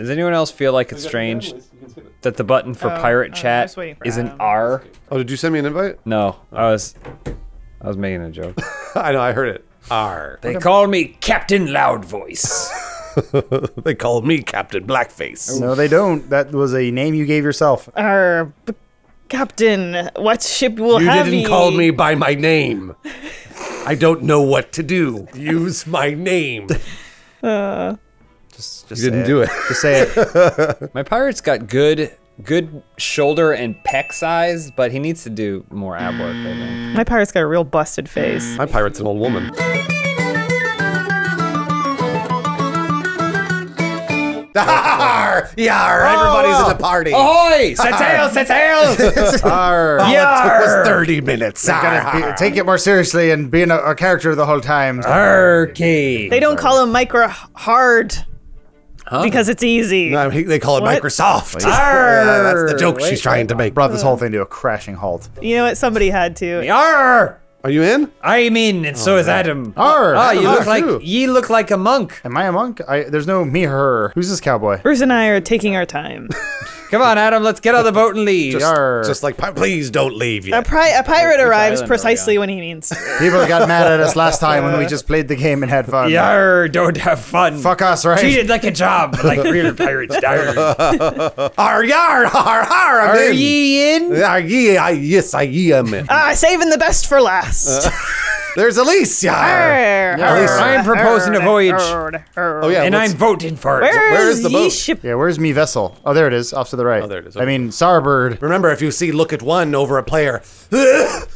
Does anyone else feel like it's strange that the button for Oh, pirate oh, chat was for is an Adam. R? Oh, did you send me an invite? No, oh. I was, I was making a joke. I know, I heard it. R. they call me Captain Loud Voice. they called me Captain Blackface. No, they don't. That was a name you gave yourself. Our b- captain, what ship will have You have didn't ye? call me by my name. I don't know what to do. Use my name. Uh, Just, just You didn't say do it. Just say it. My pirate's got good, good shoulder and pec size, but he needs to do more ab work. I think. My pirate's got a real busted face. My pirate's an old woman. Yar! Yar! Everybody's in the oh! party. Ahoy! Set sail! Set sail! Arr. All oh, it took was Yar! 30 minutes. Gotta be, ah. take it more seriously and being a, a character the whole time. Okay. They don't call him micro hard because it's easy. No, he- they call it What? Microsoft. Yeah, that's the joke she's trying to make. Brought this whole thing to a crashing halt. You know what? Somebody had to. Yar! Are you in? I'm in, and so is Adam. Arr. Ah, you look like true. ye look like a monk. Am I a monk? I, there's no me, her. Who's this cowboy? Bruce and I are taking our time. Come on, Adam, let's get on the boat and leave. Just, Yar. just like, please don't leave A, pri- a pirate arrives island are we precisely when he means. People got mad at us last time when we just played the game and had fun. Yar, don't have fun. Fuck us, right? Treat it like a job, like real pirates. Yar. Ar, yar, har, har, I'm Are in. ye in? Yar, ye, I, yes, I ye am in. Ah, saving the best for last. There's Elyse, yar. Arr, Elyse, I'm proposing a voyage. arr, arr. Oh, yeah. And I'm voting for it. Where Where is, is the boat? ship? Yeah, where's me vessel? Oh, there it is, off to the right. Oh, there it is, I mean, starboard. Remember, if you see look at one over a player,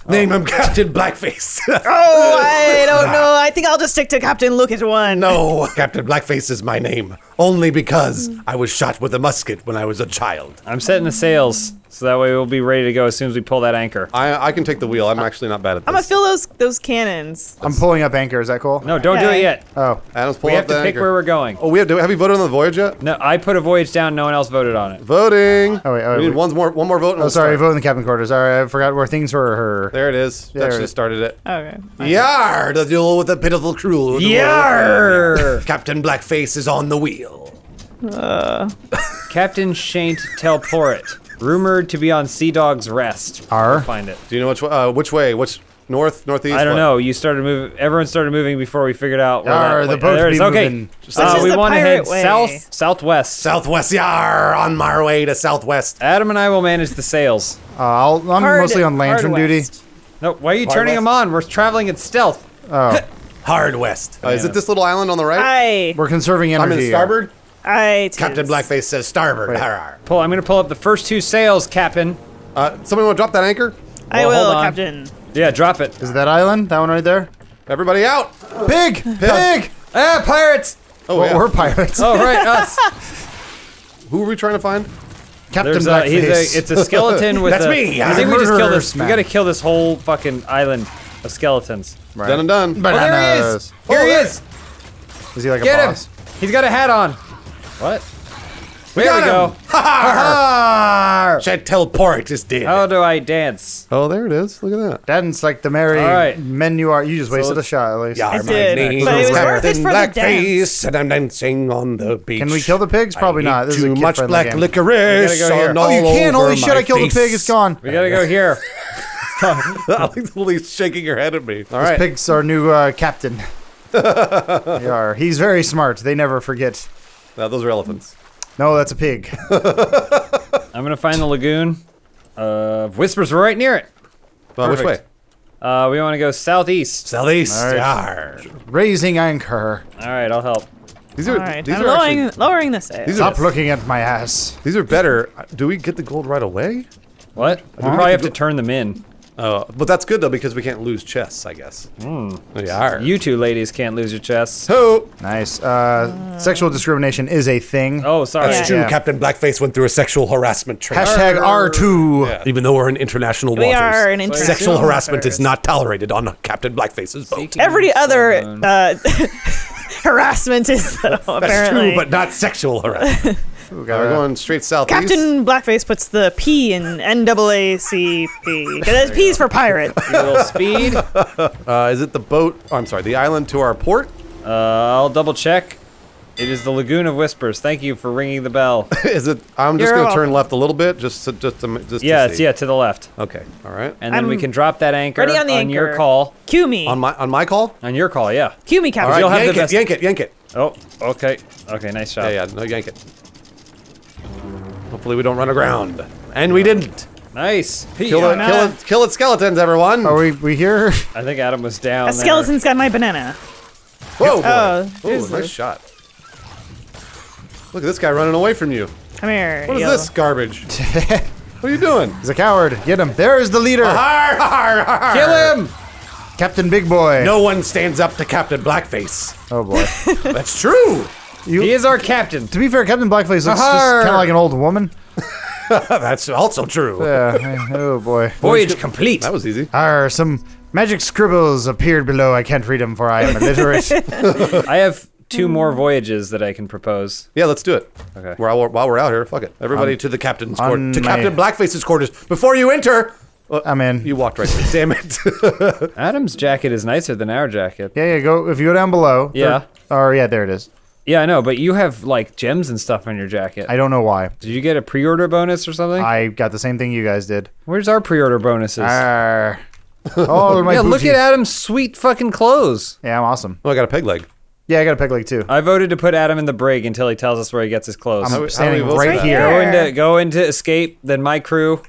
name him Captain Blackface. Oh, I don't know. I think I'll just stick to Captain Look at One. no, Captain Blackface is my name. Only because I was shot with a musket when I was a child. I'm setting the sails, so that way we'll be ready to go as soon as we pull that anchor. I, I can take the wheel. I'm actually not bad at this. I'm gonna fill those those cannons. I'm pulling up anchor. Is that cool? No, don't do Okay. it yet. Oh, Adam's pull We up have to pick anchor. where we're going. Oh, we have to. Have you voted on the voyage yet? No, I put a voyage down. No one else voted on it. Voting. Oh, wait, oh, we need wait. one more. One more vote. and oh, we'll sorry. start. Vote in the captain quarters. Sorry, I forgot where things were. Her. There it is. There That it just is. started it. Okay. Yar! The duel with the pitiful crew. Yar! Captain Blackface is on the wheel. Captain Shaint Telporit, rumored to be on Sea Dog's Rest. R. Find it. Do you know which uh, which way? Which north, northeast? I don't what? know. You started moving. Everyone started moving before we figured out. Where that, the wait, boat there it be is. Okay. moving. This Uh, we want to head way. south, southwest. Southwest. Yar! On my way to southwest. Adam and I will manage the sails. Uh, I'll, I'm Hard- mostly on lantern duty. west. No, why are you Hard turning west. them on? We're traveling in stealth. Oh, Hard west. Uh, is it this little island on the right? I we're conserving energy. I'm energy. in starboard. I Captain Blackface says starboard. Wait. Har, har. Pull. I'm gonna pull up the first two sails, Captain. Uh, somebody want to drop that anchor? I Well, will. Captain. Yeah, drop it. Is it that island? That one right there? Everybody out. Pig! Pig! Ah, pirates! Oh, Well, yeah. we're pirates. Oh, right, us. Who are we trying to find? Captain There's a, Blackface. he's a, it's a skeleton with That's a, me, I I'm think we just kill murderous this. man. We gotta kill this whole fucking island of skeletons. Right. Done and done. Oh, there he is. Here Oh, he there- is. Is he like a Get him. He's got a hat on. What? there got we go. him. Ha Chantel teleport. is dead. How do I dance? Oh, there it is. Look at that. Dance like the merry All right. men you are. You just wasted a let's- shot, at least. Yeah, I my did, name but it is was worth it Captain for the Blackface, and I'm dancing on the beach. Can we kill the pigs? Probably I not. eat This is a too much kid-friendly black game. licorice. gotta go here. on Oh, you all can! over Holy shit, my I killed the face. pig. It's gone. We gotta go here. I think the lady's shaking her head at me. All right. Pig's our new uh, captain. they are. He's very smart. They never forget. No, those are elephants. No, that's a pig. I'm gonna find the lagoon. Uh, whispers were right near it. Well, which way? Uh, we want to go southeast. Southeast. All right. Yar. Raising anchor. All right, I'll help. These are right, these I'm are lowering, actually, lowering the sail. these are Stop looking at my ass. these are better. Do we get the gold right away? What? We probably have to turn them in. Oh, but that's good though because we can't lose chests, I guess. Hmm. Yar. You two ladies can't lose your chests. Ho. Nice. Uh, sexual discrimination is a thing. Oh, sorry. That's true. Yeah. Captain Blackface went through a sexual harassment training. Hashtag R2. Yeah. Even though we're in international We waters, are in international sexual harassment is not tolerated on Captain Blackface's boat. Every other uh, harassment is though, That's apparently. true, but not sexual harassment. Ooh, We're going straight south. Captain Blackface puts the P in NAACP. Because P's for pirate. A little speed. Uh, Uh, is it the boat? Oh, I'm sorry, the island to our port? I'll double check. It is the Lagoon of Whispers. Thank you for ringing the bell. Is it? I'm just You're gonna turn welcome. left a little bit, just to, just to, just to yeah, see. it's yeah to the left, Okay. All right. and then we I'm can drop that anchor ready on the your anchor. call. Cue me. On my on my call. On your call, yeah. Cue me, All Captain. right. You'll have the yank it. best- Yank it. Yank it. Oh, okay. Okay, nice shot. Yeah, yeah. No, yank it. Hopefully we don't run aground. And we didn't. Nice. Kill Yeah. it, kill it, kill it, skeletons, everyone. Are we we here? I think Adam was down A there. skeleton's got my banana. Whoa. Oh, Ooh, nice the- shot. Look at this guy running away from you. Come here. What is yellow. this garbage? what are you doing? He's a coward. Get him. There is the leader, Har, har, har. Kill him! Captain Big Boy. No one stands up to Captain Blackface. Oh boy. That's true. He is our captain. to be fair, Captain Blackface looks just kind of like an old woman. That's also true. Yeah. oh boy. Voyage complete. That was easy. Arr, some magic scribbles appeared below. I can't read them for I am illiterate. I have two more voyages that I can propose. Yeah, let's do it. Okay. While, while we're out here, fuck it. Everybody to the captain's quarters. To my- Captain Blackface's quarters. Before you enter. Uh, I'm in. You walked right through. Damn it. Adam's jacket is nicer than our jacket. Yeah, yeah. Go if you go down below. Yeah. there- Or yeah, there it is. Yeah, I know, but you have like gems and stuff on your jacket. I don't know why. Did you get a pre-order bonus or something? I got the same thing you guys did. Where's our pre-order bonuses? Arr. Oh, All my yeah, look bougie- at Adam's sweet fucking clothes. Yeah, I'm awesome. oh, I got a peg leg. Yeah, I got a peg leg too. I voted to put Adam in the brig until he tells us where he gets his clothes. I'm how do standing vote right here. go There. into go into escape, then my crew.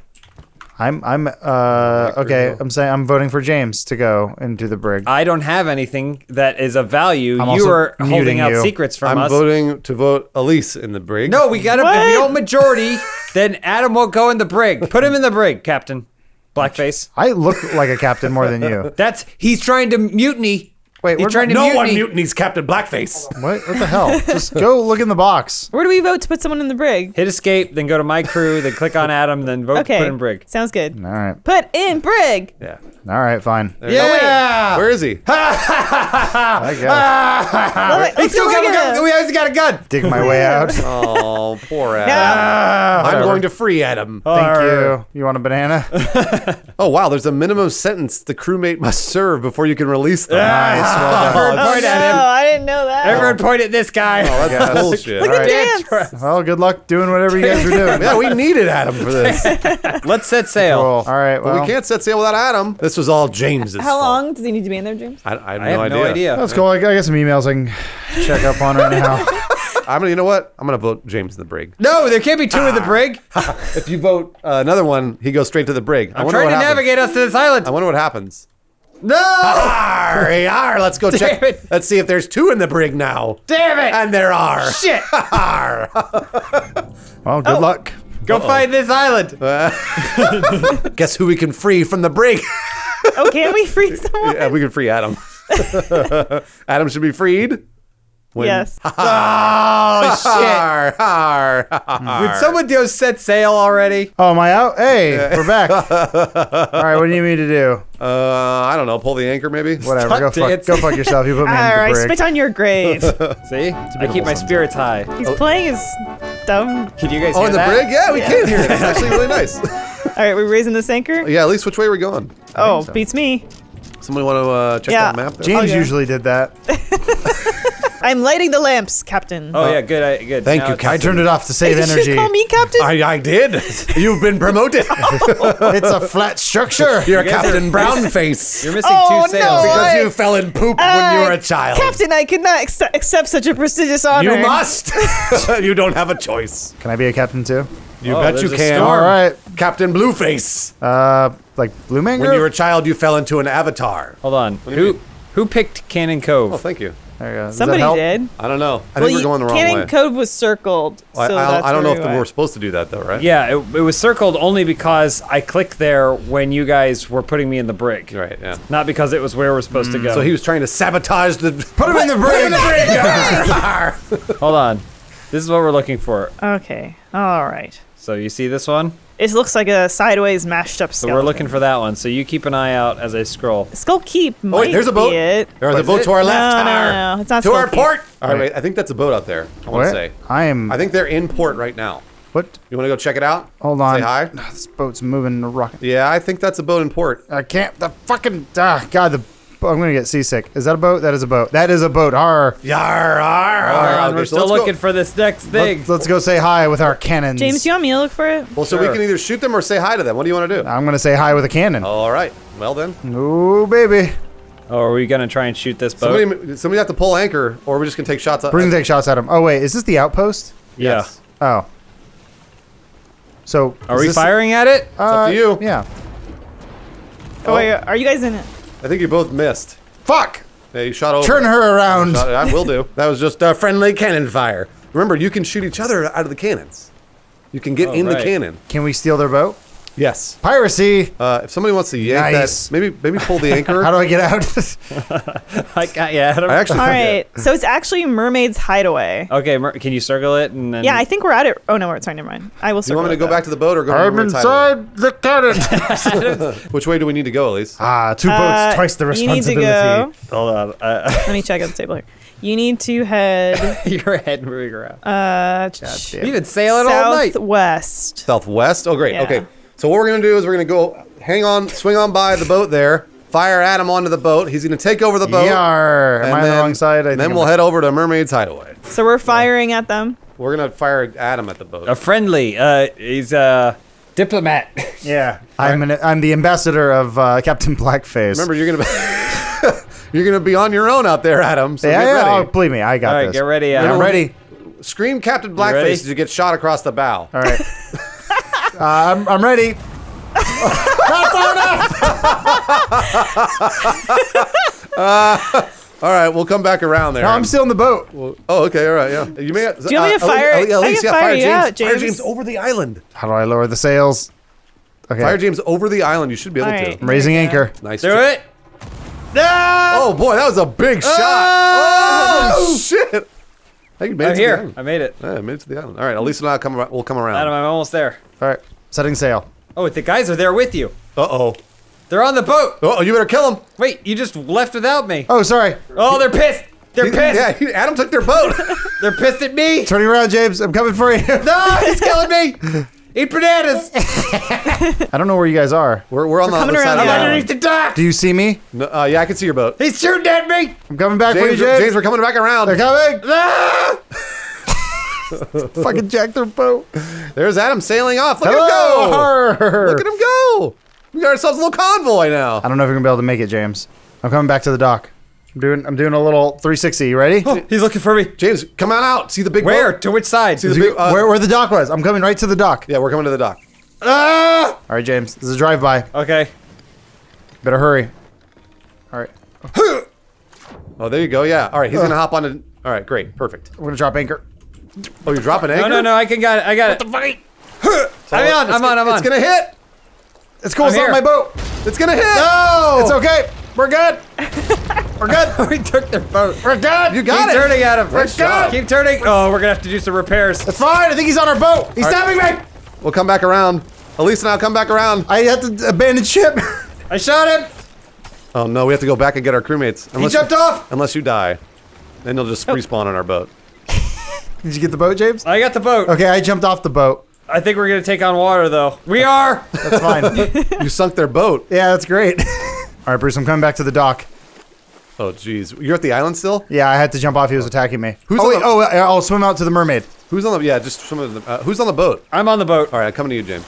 I'm I'm uh okay. I'm saying I'm voting for James to go into the brig. I don't have anything that is of value. I'm you also are holding muting out you. secrets from I'm us. voting to vote Elyse in the brig. no, we got to If What? you don't majority, then Adam won't go in the brig. Put him in the brig, Captain. Blackface. I look like a captain more than you. That's he's trying to mutiny. Wait, we're- trying to No one mutiny. mutinies Captain Blackface. What? What the hell? Just go look in the box. Where do we vote to put someone in the brig? Hit escape, then go to my crew, then click on Adam, then vote Okay. put in brig. Sounds good. All right. Put in brig. Yeah. All right. Fine. Yeah. Where is he? I guess. Oh, wait, He let's still go got a look gun. at We always got a gun. Dig my way out. Oh, poor Adam. Yeah. I'm going to free Adam. Thank you. You want a banana? Oh wow, there's a minimum sentence the crewmate must serve before you can release them. Nice. Well Everyone done. point No, at him. I didn't know that. Everyone point at this guy. Oh, that's bullshit. Look All at right. dance. Well, good luck doing whatever you guys are doing. Yeah, we needed Adam for this. Let's set sail. Cool. All right. Well, Well, we can't set sail without Adam. This was all James's How fault. long does he need to be in there, James? I, I have, I have no, no idea. That's cool. I got some emails I can check up on right now. I'm gonna. You know what? I'm gonna vote James in the brig. No, there can't be two in the brig. If you vote uh, another one, he goes straight to the brig. I I'm wonder trying to happens. navigate us to this island. I wonder what happens. No! Arr, arr, let's go check. It. Let's see if there's two in the brig now. Damn it! And there are. Shit! Arr. Well, good oh. luck. Go find this island. Guess who we can free from the brig? Oh, can we free someone? yeah, we can free Adam. Adam should be freed. When- Yes. Oh shit! Would someone go set sail already? Oh, am I out? Hey, we're back. All right. What do you need me to do? Uh, I don't know. Pull the anchor, maybe. Whatever. Stop Go fuck. dancing. Go fuck yourself. You put me All in the right, brig. spit on your grave. See, I keep my spirits high. He's playing his dumb. Can you guys Oh, hear in the that? brig? Yeah, we Yeah. can hear it. It's actually really nice. All right, we're raising this anchor. yeah, at least which way are we going? Oh, so. beats me. Somebody want to uh, check Yeah. that map? There? James Okay. usually did that. I'm lighting the lamps, Captain. Oh yeah, good. I, good. Thank Now you, it's- I turned it off to save Did you energy. just call me Captain? I, I did. You've been promoted. it's a flat structure. You're You guys Captain are- Brownface. You're missing Oh, two sails. no. because I- you fell in poop when you were a Uh, child. Captain, I could not ex- accept such a prestigious honor. You must. you don't have a choice. Can I be a captain too? You Oh, bet you there's a can. storm. All right. Captain Blueface. Uh, like Blue Mango. When you were a child, you fell into an avatar. Hold on. Who who picked Cannon Cove? Oh, thank you. There you go. Does Somebody did. I don't know. I well, think we're going the wrong Cannon way. Cove was circled. I, so I, that's I don't know if we we're supposed to do that though, right? Yeah, it, it was circled only because I clicked there when you guys were putting me in the brig. Right. Yeah. Not because it was where we're supposed to mm. go. So he was trying to sabotage the. Put him in the brig. Hold on. This is what we're looking for. Okay. All right. So you see this one? It looks like a sideways mashed up So we're looking for that one. So you keep an eye out as I scroll. Skull Keep might Oh wait, there's a boat. be. There's a What is boat it? to our left. No, no, no, no, it's not to our Keep. port. All right, Wait. wait, I think that's a boat out there. I want to say. I am. I think they're in port right now. What? You want to go check it out? Hold on. Say hi. This boat's moving. the Rocket. Yeah, I think that's a boat in port. I can't. The fucking. Ah, God. The I'm gonna get seasick. Is that a boat? That is a boat. That is a boat. Arr. Yar, ar, Hold ar. on, Okay, we're still let's go- looking for this next thing. Let's, let's go say hi with our cannons. James, you want me to look for it? Well, so we can either shoot them or say hi to them. What do you want to do? I'm gonna say hi with a cannon. All right. Well then, Ooh, baby. Oh, are we gonna try and shoot this boat? somebody somebody have to pull anchor, or we're just gonna take shots. At, We're gonna take shots at him. Oh wait, is this the outpost? yeah. Yes. Oh. So Are we this- firing at it? Uh, up to you. Yeah. Oh, wait, are you guys in it? I think you both missed. Fuck. Yeah, you shot over. Turn her around. Shot- I will do. That was just a friendly cannon fire. Remember, you can shoot each other out of the cannons. You can get Oh, in the cannon. Can we steal their boat? Yes. Piracy. Uh, if somebody wants to yank Nice. that, maybe maybe pull the anchor. How do I get out? I got yeah. I, don't- I actually All forget. so it's actually Mermaid's Hideaway. Okay, Mer- can you circle it and then? Yeah, I think we're at it. Oh no, sorry, never mind. I will. Do you want me to go back to the boat or go to I'm the Mermaid's Hideaway? inside the cannon. Which way do we need to go, Elyse? ah, two boats, Uh, twice the You need to responsibility. go. Hold on. Uh, Let me check out the table here. You need to head your head moving around. uh, You've been sailing all night. southwest. Southwest. Oh, great. Yeah. Okay. So what we're gonna do is we're gonna go hang on, swing on by the boat there, fire Adam onto the boat. He's gonna take over the boat. Yar. Am and I on the then- wrong side? I and think then I'm- we'll head over to Mermaid's Hideaway. So we're firing at them. We're gonna fire Adam at the boat. A friendly. Uh, he's a diplomat. Yeah. I'm an, I'm the ambassador of uh, Captain Blackface. Remember, you're gonna be you're gonna be on your own out there, Adam. So yeah, get yeah, ready. oh, believe me, I got All right, this. get ready. Adam. I'm ready. Scream Captain? Blackface as you get shot across the bow. All right. uh, I'm, I'm ready. Not far enough. All right, we'll come back around there. No, I'm still in the boat. Well, oh, okay, all right, yeah. You may. Do you want me to uh, uh, fire- I can fire you out, Fire James. James over the island. How do I lower the sails? Okay. Fire James over the island. You should be able All to. I'm raising anchor. Nice. Do it. No! Oh boy, that was a big shot. Oh, oh shit! Hey, you made I'm to here. island. I made it. Yeah, I made it to the island. All right, Elyse and I'll come. ar- We'll come around. Adam, I'm almost there. All right. Setting sail. Oh, the guys are there with you. Uh oh. They're on the boat. Oh, you better kill them. Wait, you just left without me. Oh, sorry. Oh, they're pissed. They're pissed. Yeah, Adam took their boat. They're pissed at me. Turning around, James. I'm coming for you. No, he's killing me. Eat bananas. I don't know where you guys are. we're, we're on the coming other side around of the the I'm island. underneath the dock. Do you see me? No, uh, yeah, I can see your boat. He's shooting at me. I'm coming back for you, James, James. James, we're coming back around. They're coming. Ah! Fucking jack their boat. There's Adam sailing off. Look Hello. at him go. Look at him go. We got ourselves a little convoy now. I don't know if we're gonna be able to make it, James. I'm coming back to the dock. I'm doing I'm doing a little 360. You ready? He's looking for me. James, come on out. See the big Where? boat? To which side? See the big. Uh, where, where the dock was? I'm coming right to the dock. Yeah, we're coming to the dock. Ah! All right, James. This is a drive-by. Okay. Better hurry. All right, Oh, there you go. Yeah. All right, he's gonna hop on. it. All right, great, perfect. we're gonna drop anchor. Oh, you're dropping anchor. No, no, no. I can got it. I got it. What the fight? I'm on. I'm on. I'm on. It's gonna hit. It's cool. I'm It's not here. my boat. It's gonna hit. No. It's okay. We're good. We're good. we took their boat. We're good. You got Keep it. turning at him. Nice shot. Keep turning. Oh, we're gonna have to do some repairs. It's fine. I think he's on our boat. He's stabbing me. We'll come back around. Elyse and I'll come back around. I had to abandon ship. I shot him. Oh no, we have to go back and get our crewmates. He Unless jumped you, off. Unless you die, then you'll just oh. respawn on our boat. Did you get the boat, James? I got the boat. Okay, I jumped off the boat. I think we're gonna take on water though. We are. That's fine. You sunk their boat. yeah, that's great. All right, Bruce. I'm coming back to the dock. Oh jeez, you're at the island still. Yeah, I had to jump off. He was attacking me. Who's oh, on wait, the- oh, I'll swim out to the mermaid. Who's on the? Yeah, just some of the. Uh, who's on the boat? I'm on the boat. All right, I'm coming to you, James.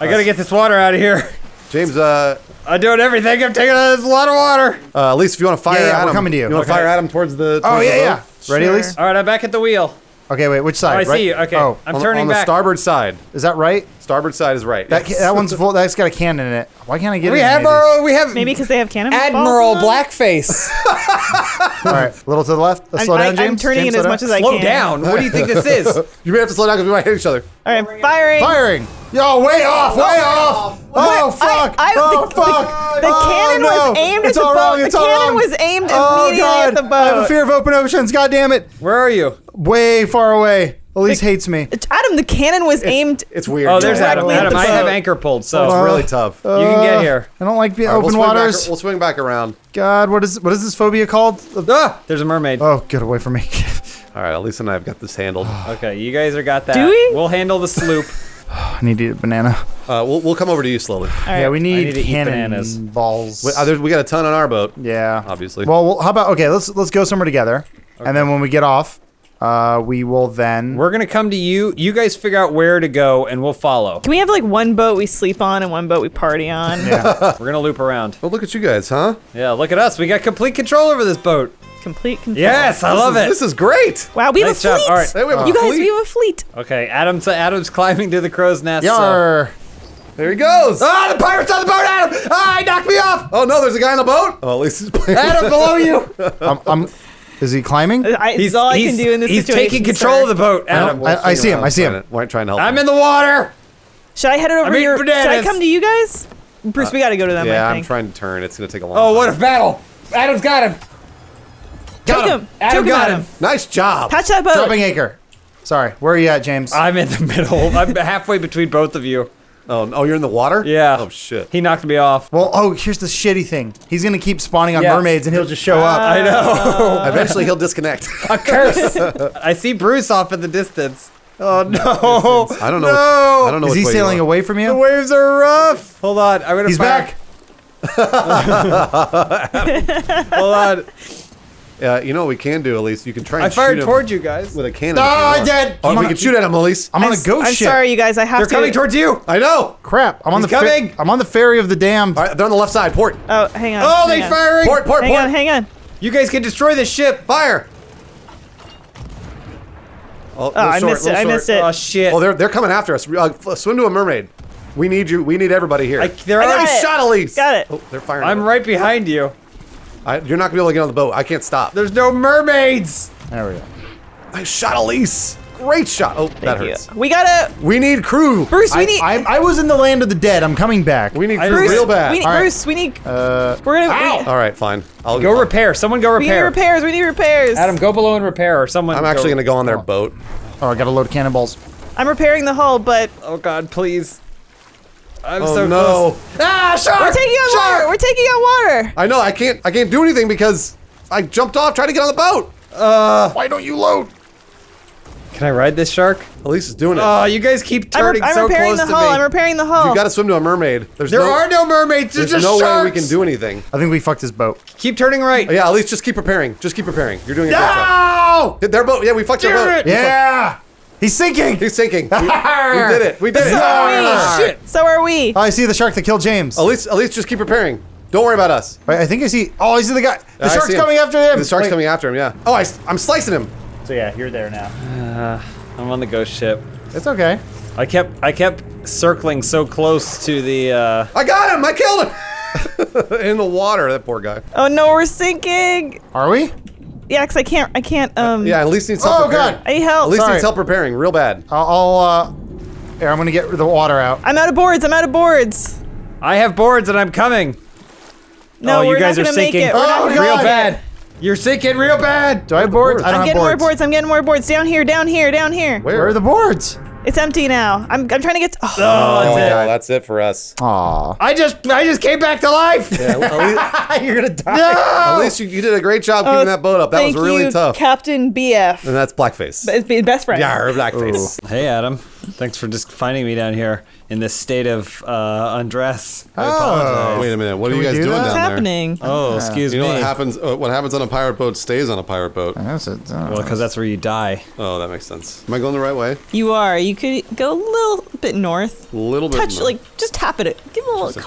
I gotta get this water out of here. James, uh, I'm doing everything. I'm taking a lot of water. uh, Elyse, if you want to fire Yeah, yeah, we're Adam, coming to you. You want to Okay. fire Adam towards the? Oh towards yeah, the yeah. boat? Ready, Sure. Elyse? All right, I'm back at the wheel. Okay, wait. Which Oh, side? I right? see you. Okay, Oh, I'm On, turning on the back. starboard side. is that right? Starboard side is right. That ca- that one's full. That's got a cannon in it. Why can't I get we it? in have our. We have Maybe because they have cannon Admiral balls in them? Blackface. All right, a little to the left. I'm, slow I, down, James. I'm turning James, it as much down. as I Slow can. Slow down. What do you think this is? You may have to slow down because we might hit each other. All right, firing. Firing. Yo, way off, way off. Oh fuck. I- I- oh the- fuck. the Oh, cannon was no. aimed at it's the all boat. Wrong. The all cannon wrong. was aimed oh, immediately God. at the I have a boat. fear of open oceans. God damn it. Where are you? Way far away. Elyse hates me. Adam, the cannon was aimed. It's weird. Oh, there's James. Adam. Directly Adam, the I have anchor pulled, so It's Uh, really tough. you can get here. I don't like being All right, open we'll swing waters. Back, we'll swing back around. God, what is what is this phobia called? Ah, there's a mermaid. Oh, get away from me. All right, Elyse and I have got this handled. Okay, you guys are got that. Do we? We'll handle the sloop. I need to eat a banana. Uh, we'll, we'll come over to you slowly. All right. Yeah, we need, need cannon bananas. balls. We, uh, there's- we got a ton on our boat. yeah, Obviously. Well, well, how about okay? Let's let's go somewhere together, and then when we get off, uh, we will then. We're gonna come to you. You guys figure out where to go, and we'll follow. Can we have like one boat we sleep on and one boat we party on? yeah. We're gonna loop around. Oh, look at you guys, huh? Yeah, look at us. We got complete control over this boat. Complete control. Yes, I This love is- it. This is great. Wow, we have Nice a job. fleet. All right. Hey, we have a You guys, fleet. we have a fleet. Okay, Adam's Adam's climbing to the crow's nest. so- There he goes. Ah, the pirate's on the boat, Adam! Ah, he knocked me off! Oh no, there's a guy on the boat. Oh, at least he's playing. Adam, below you! I'm, I'm, is he climbing? I, it's all I can do in this he's situation. taking control sir. of the boat, Adam. I- I see him, I see him. We're trying to help. I'm him. in the water! Should I head it over I'm eating your? Should I come to you guys? Uh, Bruce, we got to go to them. Yeah, I I'm trying to turn. It's gonna take a long. Oh, time. what a battle! Adam's got him! Choke him. Adam Choke got Adam. him. Nice job. Patch that boat. Dropping anchor. Sorry, where are you at, James? I'm in the middle. I'm halfway between both of you. Oh, oh, you're in the water. Yeah. Oh shit. He knocked me off. well, oh, here's the shitty thing. He's gonna keep spawning on Yeah. mermaids, and he'll just show up. I know. Eventually, he'll disconnect. a curse. I see Bruce off in the distance. Oh no! I don't know. No! Which, I don't know. Is he sailing away from you? The waves are rough. Hold on, I'm gonna. He's fire- back. Hold on. Yeah, you know what we can do, Elyse? You can try and shoot. I fired him towards you guys. with a cannon. Oh, if you I did. Oh, I'm we on can shoot at him, Elyse. I'm on I'm, a ghost ship. I'm ship. sorry, you guys. I have to. They're coming towards you. I know. Crap! I'm on He's the fer- coming. I'm on the ferry of the damned. All right, they're on the left side. Port. Oh, hang on. Oh, hang they on. firing! Port. Port. Hang port. on, hang on. You guys can destroy the ship. Fire. Oh, Oh, I missed it. I missed it. Oh shit! Oh, they're they're coming after us. Uh, swim to a mermaid. We need you. We need everybody here. I, they're I got already it. shot Elyse. Got it. Oh, they're firing. I'm right behind you. I, you're not gonna be able to get on the boat. I can't stop. There's no mermaids. There we go. I shot Elyse. Great shot. Oh, that Thank you. hurts. We gotta. We need crew. Bruce, we I, need. I, I was in the land of the dead. I'm coming back. We need crew just- real bad. We need, All right. Bruce, we need. uh, We're gonna. Ow. We, All right, fine. I'll Go repair. Someone go repair. we need repairs. We need repairs. Adam, go below and repair, or someone. I'm actually gonna go on their boat. oh, I got a load of cannonballs. I'm repairing the hull, but Oh God, please. I'm Oh so no! close. Ah, shark! we're taking on Shark! water. We're taking on water. I know. I can't. I can't do anything because I jumped off trying to get on the boat. Uh, Why don't you load? can I ride this shark? Elyse is doing it. Oh, you guys keep I'm, turning re- I'm so repairing close the to hull. me. I'm repairing the hull. you got to swim to a mermaid. There's there no, are no mermaids. There's, There's just no sharks. way we can do anything. I think we fucked his boat. Keep turning right. Yeah, Elyse, just keep preparing. Just keep preparing. You're doing a great job. No! Hit Their boat. Yeah, we fucked their boat. it. We fucked- Yeah, he's sinking. He's sinking. We, we did it. We did it. So are we. Shit. So are we. Oh, I see the shark that killed James. At least, at least, just keep preparing. Don't worry about us. Wait, I think I see. Oh, I see the guy. The I shark's coming after him. The shark's Wait. coming after him. Yeah. Oh, I, am slicing him. So yeah, you're there now. I'm on the ghost ship. It's okay. I kept I kept circling so close to the. uh I got him. I killed him. In the water, that poor guy. Oh no, we're sinking. Are we? Yeah, cause I can't. I can't. Um. Yeah, at least needs help Oh preparing. god. I need help. Elyse Sorry. needs help preparing real bad. I'll. I'll uh, here, I'm gonna get the water out. I'm out of boards. I'm out of boards. I have boards and I'm coming. No, oh, you we're guys not are gonna make sinking it. Oh, gonna real make bad. You're sinking real bad. Do I have boards? I don't I'm have getting boards. more boards. I'm getting more boards. Down here. Down here. Down here. Where are the boards? It's empty now. I'm. I'm trying to get. To, oh. Oh, that's it. that's it for us. Aw. I just I just came back to life. Yeah, Elyse, you're gonna die. No! Elyse, you, you did a great job keeping Oh, that boat up. That was really you, tough. Captain BF. and that's blackface. It's best friend. Yeah, blackface. Hey Adam, thanks for just finding me down here in this state of uh, undress. I Oh. apologize. Wait a minute. What Can are you guys do doing that? What's down happening? Oh, excuse there? You know me. what happens? Uh, what happens on a pirate boat stays on a pirate boat. That's it. Well, because that's where you die. Oh, that makes sense. Am I going the right way? You are. You could go a little bit north. A little bit. Touch, more. like, just tap it. Give it a little, couple